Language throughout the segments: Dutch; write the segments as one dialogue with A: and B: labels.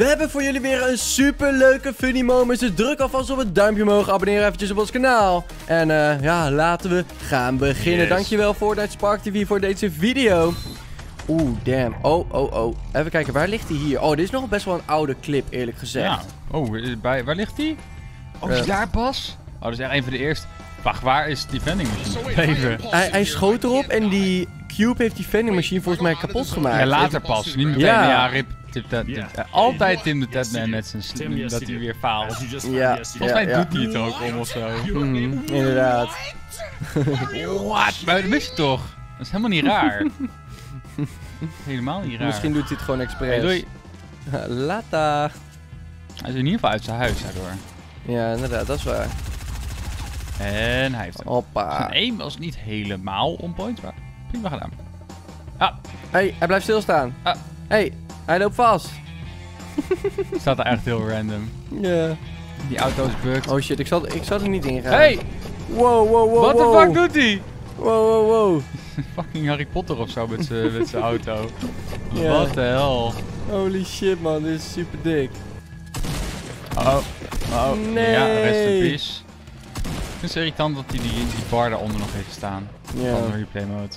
A: We hebben voor jullie weer een super leuke funny moment. Dus druk alvast op het duimpje omhoog. Abonneer eventjes op ons kanaal. En eh, ja, laten we gaan beginnen.
B: Yes.
A: Dankjewel Fortnite Spark TV voor deze video. Oeh, damn. Oh, oh, oh. Even kijken, waar ligt hij hier? Oh, dit is nog best wel een oude clip, eerlijk gezegd.
B: Ja. Oh, eh, bij, waar ligt die? Oh, is daar pas? Oh, dat is echt een van de eerste. Wacht, waar is die vending machine gebleven?
A: Hij, hij schoot erop en die Cube heeft die vending machine volgens mij kapot gemaakt.
B: Ja, later pas. Niet meteen.
A: Ja,
B: ja rip. Tip dat, tip, eh, altijd Tim de Tatman met zijn slim, dat hij weer faalt.
A: Ja,
B: Volgens mij
A: ja,
B: doet hij het ook om of zo.
A: Mhm, inderdaad.
B: What? Maar dat wist je toch? Dat is helemaal niet raar. Helemaal niet raar.
A: Misschien doet hij het gewoon expres.
B: Hey, doei.
A: Lata.
B: Hij is in ieder geval uit zijn huis daardoor.
A: Ja, inderdaad, dat is waar.
B: En hij heeft hem.
A: Hoppa.
B: Zijn aim was niet helemaal on point, maar prima gedaan. Ah,
A: hey, hij blijft stilstaan.
B: Ah.
A: hey, hij loopt vast.
B: staat er echt heel random.
A: Ja.
B: Die auto is bugged.
A: Oh shit, ik zat, ik zat er niet in gaan.
B: Hey,
A: Wow, wow, wow,
B: what the
A: wow.
B: fuck doet hij?
A: Wow, wow, wow.
B: Fucking Harry Potter of zo met zijn met zijn auto. Wat de hel?
A: Holy shit man, dit is super dik.
B: Oh, oh.
A: Nee.
B: Ja, rest in peace. Ik vind het zo irritant dat hij die, die bar daaronder nog heeft staan.
A: Ja.
B: Van de replay mode.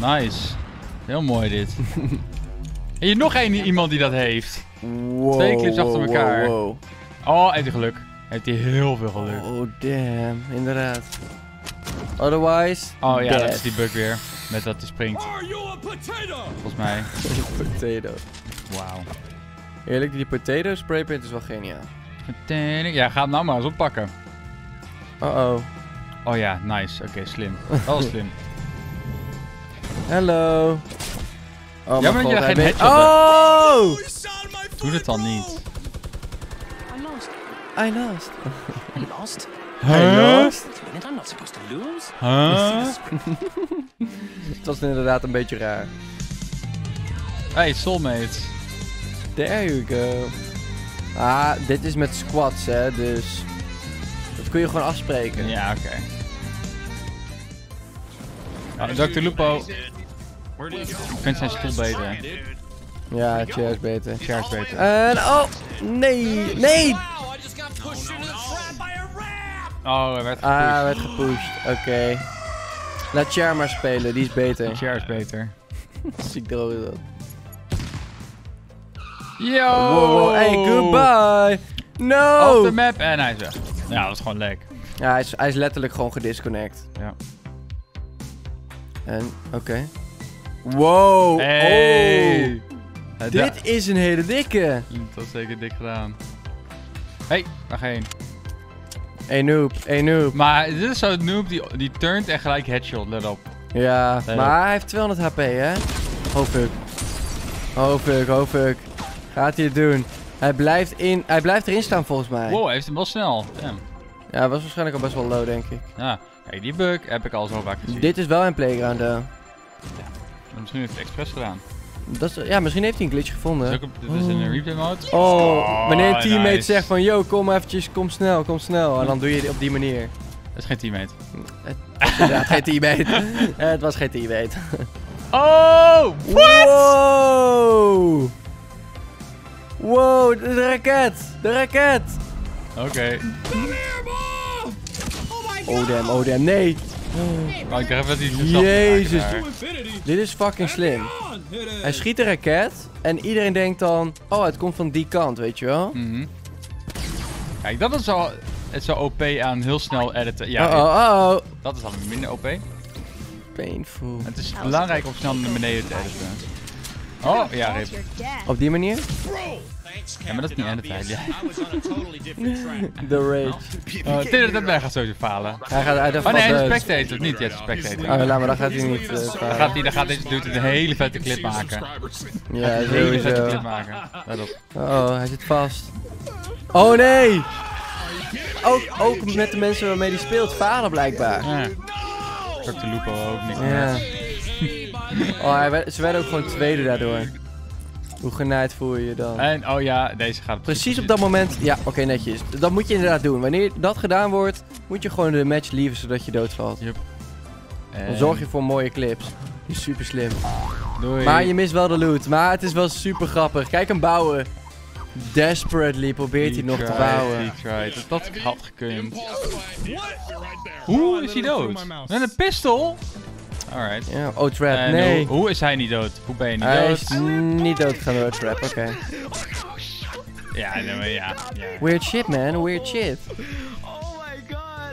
B: Nice. Heel mooi dit. en hier nog één iemand die dat heeft.
A: Wow,
B: Twee clips achter elkaar.
A: Wow,
B: Oh, heeft hij geluk. Heeft hij heel veel geluk.
A: Oh damn, inderdaad. Otherwise,
B: Oh ja,
A: dead.
B: dat is die bug weer. Met dat hij springt. Volgens mij.
A: potato.
B: Wauw.
A: Eerlijk, die potato spraypaint is wel geniaal.
B: Ja, ga hem nou maar eens oppakken.
A: Uh-oh.
B: Oh ja, nice. Oké, slim. Dat was slim.
A: Hello. Oh
B: Jammer
A: mijn
B: dat je geen headshot
A: Oh!
B: Doe het dan niet.
C: I lost.
A: I lost.
C: I lost?
A: I lost?
C: I'm not supposed to lose.
B: Huh?
A: Het was inderdaad een beetje raar.
B: Hey, soulmates.
A: There you go. Ah, dit is met squats, hè, dus... Dat kun je gewoon afspreken.
B: Ja, oké. Ah, Dr. Lupo. Ik vind zijn stoel beter.
A: Ja, chair is beter.
B: Chair is beter.
A: En, oh! Nee! Nee!
B: Oh, hij werd
A: Ah,
B: gepusht.
A: werd gepusht. Oké. Laat Chair maar spelen, die is beter.
B: Chair is beter.
A: Ziek droog is dat.
B: Yo!
A: Wow, wow, hey, goodbye! No!
B: Off the map en hij is weg. Ja, dat is gewoon lek.
A: Ja, hij is, hij is letterlijk gewoon gedisconnect.
B: Ja.
A: En, oké. Wow!
B: Hey!
A: Oh, dit is een hele dikke.
B: da- Dat is zeker dik gedaan. Hey, je heen?
A: Hey noob, hey noob.
B: Maar dit is zo'n noob die, die turnt en gelijk headshot, let op.
A: Ja, maar hij heeft 200 HP, hè? Oh fuck. Oh fuck, oh fuck. Gaat hij het doen? Hij blijft, in, hij blijft erin staan volgens mij.
B: Wow, hij heeft hem wel snel. Damn.
A: Ja, hij was waarschijnlijk al best wel low, denk ik.
B: Ja, kijk, die bug heb ik al zo vaak gezien.
A: Dit is wel een playground, though.
B: Misschien heeft hij het expres gedaan.
A: Dat is, ja, misschien heeft hij een glitch
B: Dit
A: gevonden.
B: is, dit is in een replay mode.
A: Oh, wanneer een teammate
B: nice.
A: zegt van, yo, kom eventjes, kom snel, kom snel. En dan doe je het op die manier.
B: Dat is geen teammate.
A: Ja, geen teammate. Het was geen teammate.
B: Oh!
A: Wow! Wow, de, raket! De raket!
B: Oké.
A: Oh damn, oh damn, nee!
B: Oh, ik dacht even dat hij het
A: Jezus.
B: daar.
A: Dit is fucking slim. Hij schiet de raket en iedereen denkt dan, oh het komt van die kant, weet je wel?
B: Mhm. Kijk, dat is zo, het is zo OP aan heel snel editen. Ja,
A: oh, oh, oh.
B: dat is dan minder OP.
A: Painful.
B: Het is belangrijk om snel naar beneden te editen. Oh, ja, rip.
A: Op die manier?
B: Ja, maar dat is niet editen. Ja.
A: The rage.
B: Uh, Tinder dat mij gaat sowieso falen.
A: Hij gaat uit de
B: Oh nee, hij is
A: de...
B: een spectator of niet? Ja, het is een spectator.
A: Oh, laat maar, dan gaat hij niet... eh,
B: Dan
A: varen.
B: gaat, hij, dan gaat deze dude een hele vette clip maken.
A: ja,
B: Een hele vette clip
A: sowieso.
B: maken. Let op.
A: Oh, hij zit vast. Oh nee! Ook, ook met de mensen waarmee hij speelt falen blijkbaar.
B: Ja. Dr. Lupo ook, niks
A: Ja. Oh, werd- ze werden ook gewoon tweede daardoor. Hoe genaaid voel je je dan?
B: En, oh ja, deze gaat...
A: Precies op dat moment. Ja, oké, netjes. Dat moet je inderdaad doen. Wanneer dat gedaan wordt, moet je gewoon de match lieven zodat je doodvalt.
B: En-
A: Dan zorg je voor mooie clips. Die is super slim.
B: Doei.
A: Maar je mist wel de loot. Maar het is wel super grappig. Kijk hem bouwen. Desperately probeert hij nog te bouwen.
B: Dat, dat had gekund. Hoe is hij dood? Met een pistool? Alright.
A: Ja, oh trap,
B: En
A: nee.
B: hoe, hoe is hij niet dood? Hoe ben je niet
A: Hij
B: dood?
A: is niet doodgegaan door een trap, oké.
B: Ja, nee, maar ja. ja.
A: Weird shit man, weird shit.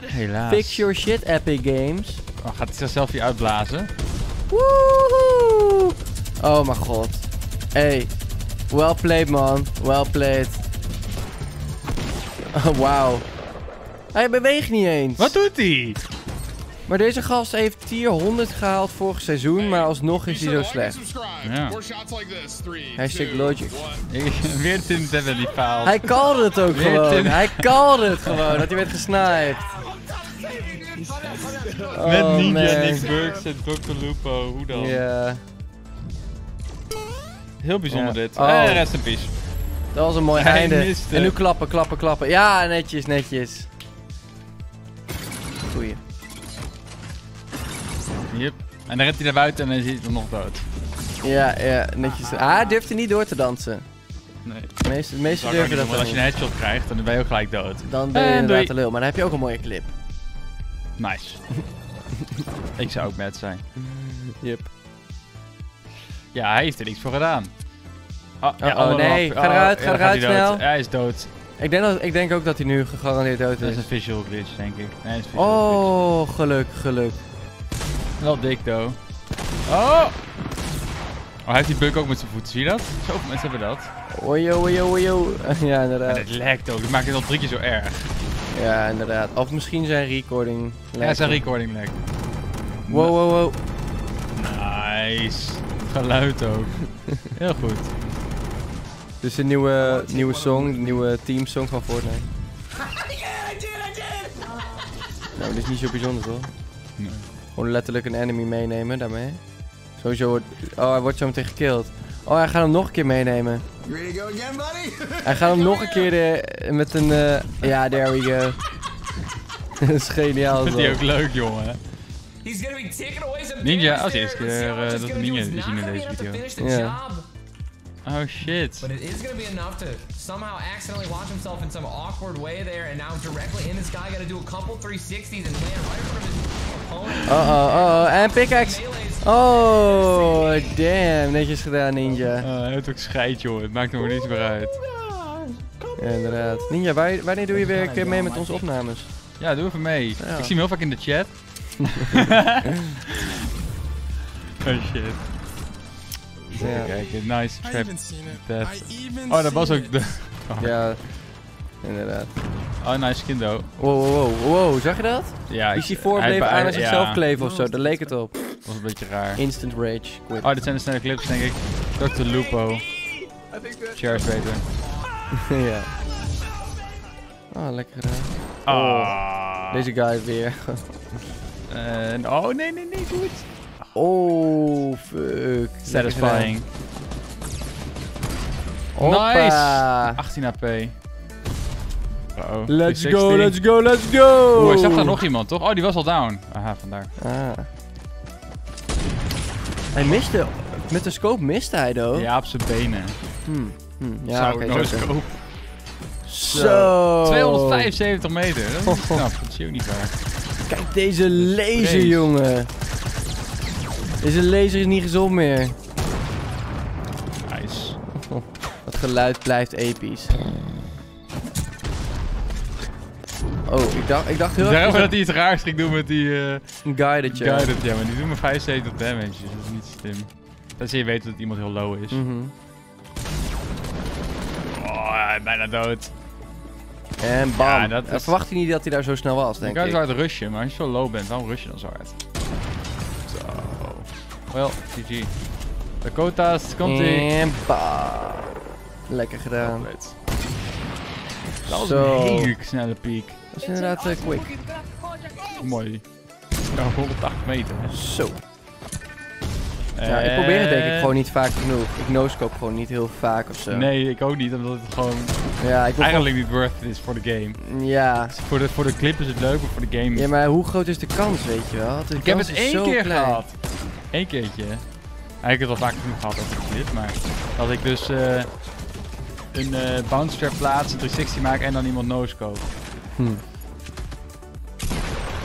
B: Helaas.
A: Fix your shit Epic Games.
B: Oh, gaat hij zichzelf hier uitblazen?
A: Woehoe! Oh mijn god. Hey. Well played man, well played. Oh wauw. Hij beweegt niet eens.
B: Wat doet hij?
A: Maar deze gast heeft tier 100 gehaald vorig seizoen, maar alsnog is hij zo slecht.
B: Ja.
A: Hashtag logic.
B: Weer Tim hebben die faalt.
A: Hij kalde het ook
B: Weer
A: gewoon.
B: Tim.
A: Hij kalde het gewoon, dat hij werd gesniped.
B: Met Ninja,
A: man.
B: Nick Burks en Dr. Lupo. Hoe dan?
A: Ja,
B: Heel bijzonder
A: Ja.
B: dit.
A: Oh.
B: Eh, rest in peace.
A: dat was een mooi
B: Hij
A: einde.
B: miste.
A: En nu klappen, klappen, klappen. Ja, netjes, netjes.
B: En dan rent hij naar buiten en dan is hij dan nog dood.
A: Ja, ja, netjes. Ah, hij durfde niet door te dansen.
B: Nee.
A: De meeste, de meeste
B: Dat
A: durven
B: want als je een headshot krijgt, dan ben je ook gelijk dood.
A: Dan ben je
B: En
A: inderdaad lul. Maar dan heb je ook een mooie clip.
B: Nice. ik zou ook mad zijn.
A: Yep.
B: Ja, hij heeft er niks voor gedaan. Oh,
A: Oh, oh, nee. Ga eruit, ga eruit
B: hij
A: snel.
B: Hij is dood.
A: Ik denk, dat, ik denk ook dat hij nu gegarandeerd dood
B: Dat is
A: is.
B: een visual glitch, denk ik. Nee, is
A: Oh, geluk, geluk.
B: Wel dik, though. Oh! Oh, hij heeft die bug ook met zijn voeten, zie je dat? Zoveel mensen hebben dat.
A: Ojo, ojo, ojo. Ja,
B: En
A: inderdaad.
B: het lekt ook, dat maakt het al drie keer zo erg.
A: Ja, inderdaad. Of misschien zijn recording.
B: Ja, zijn recording lekt.
A: Wow, wow, wow.
B: Nice. Geluid ook. Heel goed.
A: Dus de nieuwe, nieuwe song, de nieuwe teamsong van Fortnite. Nou, dat is niet zo bijzonder toch?
B: Nee.
A: Gewoon letterlijk een enemy meenemen daarmee. Sowieso wordt... Oh, hij wordt zo meteen gekilld. Oh, hij gaat hem nog een keer meenemen.
D: Ready to go again, buddy?
A: Hij gaat hem nog een keer eh, met een... eh, Ja, there we go. dat is geniaal
B: Vindt hij ook leuk, jongen.
E: He's gonna be taking away some
B: Ninja, als eerste keer, eh,
E: it's
B: dat
E: gonna
B: Ninja zien in
E: gonna be
B: deze
E: enough to
B: video.
E: finish the
A: Ja.
E: job,
B: Oh shit.
E: But it is gonna be enough to somehow accidentally launch himself in some awkward way there, and now directly in the sky, gotta do a couple 360s and land right in front of his opponent.
A: Oh, oh, oh, oh. En pickaxe. Oh, damn. Netjes gedaan, Ninja.
B: Oh, hij heeft ook scheid, joh. Het maakt hem er niets meer uit.
A: Ja, inderdaad. Ninja, waar- wanneer doe je weer een keer mee met onze opnames?
B: Ja, doe even mee.
A: Ja.
B: Ik zie hem heel vaak in de chat. oh shit.
A: Ja.
B: Even kijken. Nice.
D: I
B: Trap.
D: even seen it.
B: Death.
D: I even
B: Oh, dat was ook de...
A: Ja, inderdaad.
B: Oh, nice though.
A: Wow, wow, wow, wow, zag je dat?
B: Ja,
A: Die
B: ik-
A: C4
B: hij-
A: bleef
B: hij-
A: aan zichzelf
B: ja,
A: kleven of zo, daar leek het op.
B: was een beetje raar.
A: Instant rage. Quit.
B: Oh, dit zijn de snelle clips, denk ik. Dr. Lupo. Cheers, beter.
A: ja. Oh, lekker gedaan.
B: Ah.
A: Deze guy weer.
B: En, oh, nee, nee, nee, doe het.
A: Oh, fuck.
B: Satisfying. Nice. 18 AP.
A: Let's
B: 360.
A: go, let's go, let's go!
B: Oeh, hij zag daar nog iemand, toch? Oh, die was al down. Aha, vandaar.
A: Ah. Hij miste... Met de scope miste hij, though.
B: Ja, op zijn benen.
A: Hmm. Hmm. Ja,
B: Zou ik
A: zo.
B: nooit
A: zo.
B: kopen.
A: Zo.
B: 275 meter, dat is knap. Dat zie je ook niet vaak.
A: Kijk deze laser, jongen. Deze laser is niet gezond meer.
B: Nice.
A: Het geluid blijft episch. Oh, ik dacht, ik dacht heel erg
B: dat hij iets raars ging doen met die
A: een guided show.
B: guided. Ja, maar die doen maar 75 damage, dus dat is niet slim. Dat je weet dat iemand heel low is.
A: Mhm.
B: Oh, hij is bijna dood.
A: En bam.
B: Ja, dat
A: Eh,
B: is-
A: Verwacht je niet dat hij daar zo snel was, denk
B: kan
A: ik.
B: zo hard rushen, maar als je zo low bent, waarom rush je dan zo hard? Zo. Wel, GG. Dakota's, komt ie.
A: En bam. Lekker gedaan.
B: Dat was
A: Zo.
B: een hele snelle piek.
A: Dat is inderdaad eh, quick.
B: Mooi. Ja, 180 meter.
A: Zo. Ja, ik probeer het denk ik
B: Eh,
A: gewoon niet vaak genoeg. Ik no-scope gewoon niet heel vaak of zo.
B: Nee, ik ook niet, omdat het gewoon
A: Ja, ik
B: eigenlijk niet worth it is voor de game.
A: Ja.
B: Voor de, voor de clip is het leuk, maar voor de game...
A: Ja, maar hoe groot is de kans, weet je wel?
B: Ik heb het één keer
A: klein.
B: gehad. Eén keertje. Eigenlijk heb ik het wel vaak genoeg gehad over de clip, maar dat ik dus... eh een eh, bounce trap plaatsen, 360 maken en dan iemand no-scope.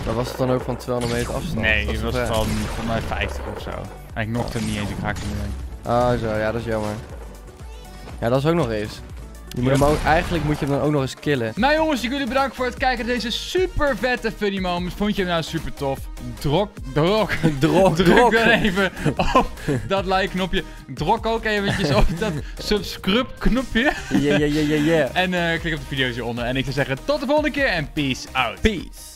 A: Dan was het dan ook van 200 meter afstand.
B: Nee,
A: Dat
B: die was
A: ver.
B: van volgens mij 50 of zo. Ik nokte hem niet eens, ik raakte hem niet.
A: Ah, zo. Ja, dat is jammer. Ja, dat is ook nog eens. Je moet
B: Ja.
A: hem ook, eigenlijk moet je hem dan ook nog eens killen.
B: Nou jongens, ik wil jullie bedanken voor het kijken naar deze super vette funny moments. Vond je hem nou super tof? Drok, drok.
A: Drok,
B: Druk
A: drok.
B: dan even op dat like knopje. Drok ook eventjes op dat subscribe knopje.
A: Yeah, yeah, yeah, yeah, yeah.
B: En eh, klik op de video's hieronder. En ik zou zeggen tot de volgende keer en peace out.
A: Peace.